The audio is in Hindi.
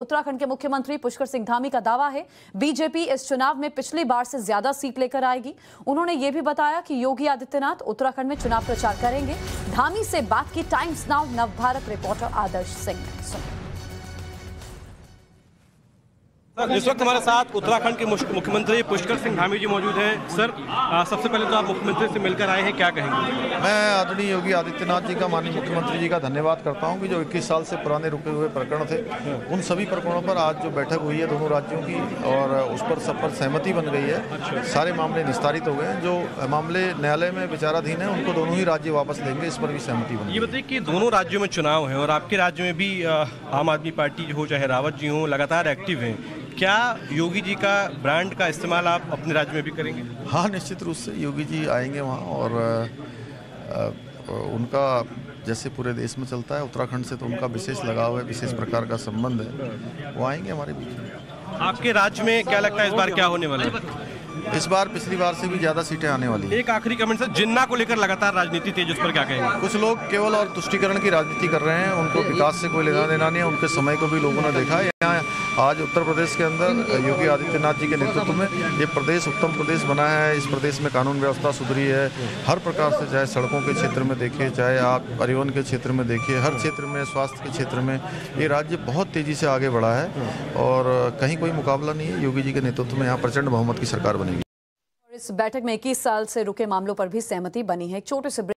उत्तराखंड के मुख्यमंत्री पुष्कर सिंह धामी का दावा है, बीजेपी इस चुनाव में पिछली बार से ज़्यादा सीट लेकर आएगी। उन्होंने ये भी बताया कि योगी आदित्यनाथ उत्तराखंड में चुनाव प्रचार करेंगे। धामी से बात की Times Now Navbharat reporter Adarsh Singh. ने इस वक्त हमारे साथ उत्तराखंड के मुख्यमंत्री पुष्कर सिंह धामी जी मौजूद हैं। सर आ, सबसे पहले तो आप मुख्यमंत्री से मिलकर आए हैं क्या कहेंगे? मैं आदरणीय योगी आदित्यनाथ जी का माननीय मुख्यमंत्री जी का धन्यवाद करता हूँ कि जो 21 साल से पुराने रुके हुए प्रकरण थे उन सभी प्रकरणों पर आज जो बैठक हुई है दोनों राज्यों की और उस पर सब पर सहमति बन गई है। सारे मामले निस्तारित हो गए हैं। जो मामले न्यायालय में विचाराधीन है उनको दोनों ही राज्य वापस लेंगे इस पर भी सहमति बन ये बताइए कि दोनों राज्यों में चुनाव है और आपके राज्य में भी आम आदमी पार्टी हो चाहे रावत जी हो लगातार एक्टिव हैं। क्या योगी जी का ब्रांड का इस्तेमाल आप अपने राज्य में भी करेंगे? हाँ निश्चित रूप से योगी जी आएँगे वहाँ और उनका जैसे पूरे देश में चलता है उत्तराखंड से तो उनका विशेष लगाव है विशेष प्रकार का संबंध है वो आएँगे हमारे बीच में। आपके राज्य में क्या लगता है इस बार क्या होने वाला है? इस बार पिछली बार से भी ज़्यादा सीटें आने वाली एक आखिरी कमेंट सर जिन्ना को लेकर लगातार राजनीति तेज उस पर क्या कहेंगे? कुछ लोग केवल और तुष्टिकरण की राजनीति कर रहे हैं उनको विकास से कोई लेना देना नहीं है उनके समय को भी लोगों ने देखा है। यहाँ आज उत्तर प्रदेश के अंदर योगी आदित्यनाथ जी के नेतृत्व में ये प्रदेश, उत्तम प्रदेश बना है। इस प्रदेश में कानून व्यवस्था सुधरी है। हर प्रकार से चाहे सड़कों के क्षेत्र में देखिए, चाहे आप परिवहन के क्षेत्र में देखिए, हर क्षेत्र में, स्वास्थ्य के क्षेत्र में ये राज्य बहुत तेज़ी से आगे बढ़ा है और कहीं कोई मुकाबला नहीं है। योगी जी के नेतृत्व में यहाँ प्रचंड बहुमत की सरकार बनेगी। इस बैठक में 21 साल से रुके मामलों पर भी सहमति बनी है। छोटे से